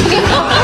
Oh,